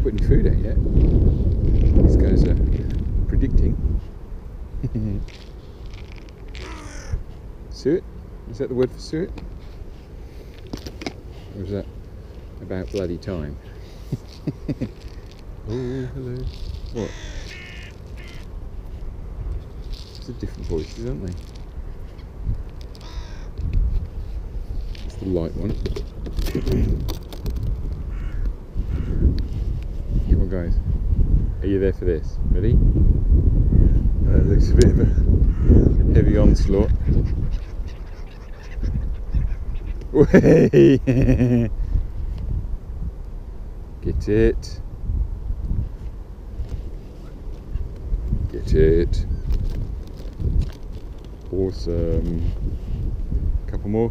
haven't put any food out yet. These guys are predicting. suet? Is that the word for suet? Or is that about bloody time? oh, hello. What? It's a different voices, aren't they? It's the light one. Come on, guys. Are you there for this? Ready? That looks a bit of a heavy onslaught. Get it. Get it. Awesome. Couple more.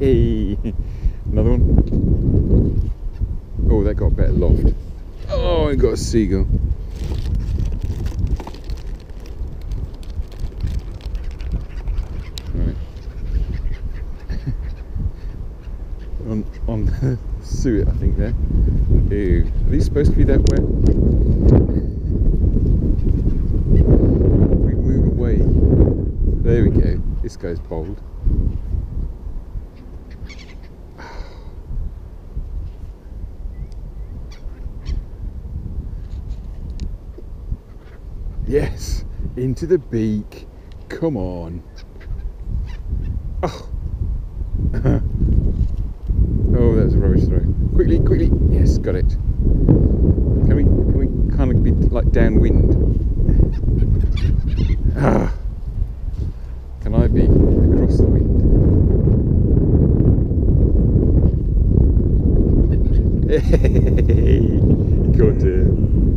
Hey, another one. That got a better loft. Oh, I got a seagull. Right. on on the suet, I think there. Ew. Are these supposed to be that wet? If we move away. There we go. This guy's bold. Yes, into the beak. Come on. Oh, oh that was a rubbish throw. Quickly, quickly. Yes, got it. Can we, can we kind of be like downwind? Ah. Can I be across the wind? Hey, got it.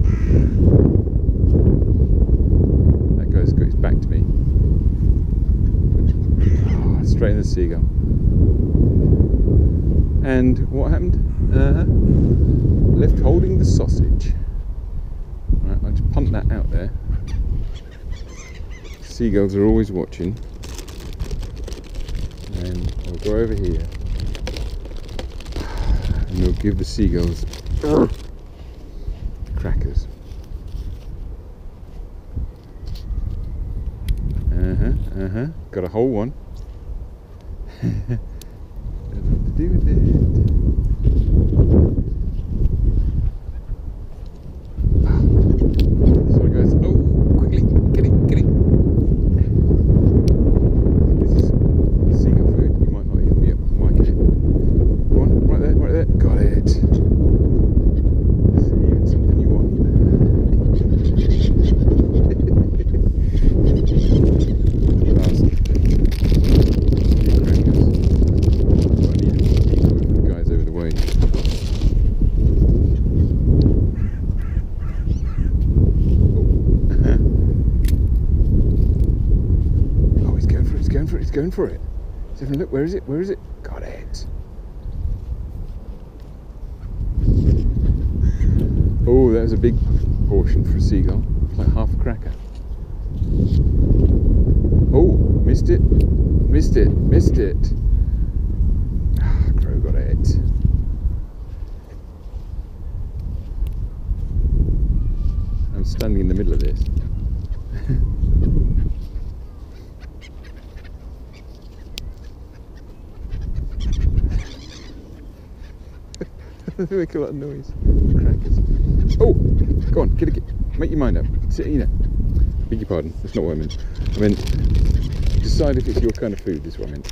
That guy's got his back to me. The seagull. And what happened? Uh-huh. Left holding the sausage. Right, I'll just pump that out there. Seagulls are always watching. And I'll go over here. And we'll give the seagulls crackers. Uh huh, uh huh. Got a whole one. Don't know what to do with it. Sorry guys. Oh, quickly, get it, get it. This is seagull food. You might not even be able to like it. Go on, right there, right there. Got it. See, even something you want. Last few crackers. I need a decoy for the guys over the way. Oh, he's going for it, he's going for it, he's having a look, where is it, where is it? Got it. Oh, that was a big portion for a seagull. It's like half a cracker. Oh, missed it, missed it, missed it. Ah, Crow got it. I'm standing in the middle of this. they make a lot of noise. Crackers. Oh, go on, get it, make your mind up. Sit, you know. Beg your pardon, that's not what I meant. I meant decide if it's your kind of food. Is what I meant.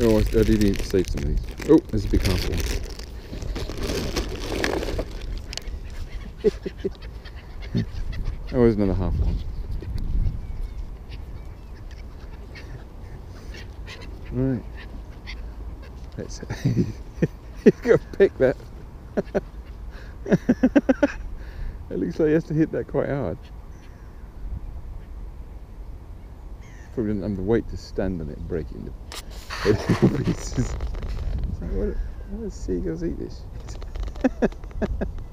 Oh, I, I do need to save some of these. Oh, there's a big half one. oh, there's another half one. Right. Let's. Got to pick that. it looks like he has to hit that quite hard. Probably doesn't have the weight to stand on it and break it into pieces. It's like, what, how do seagulls eat this?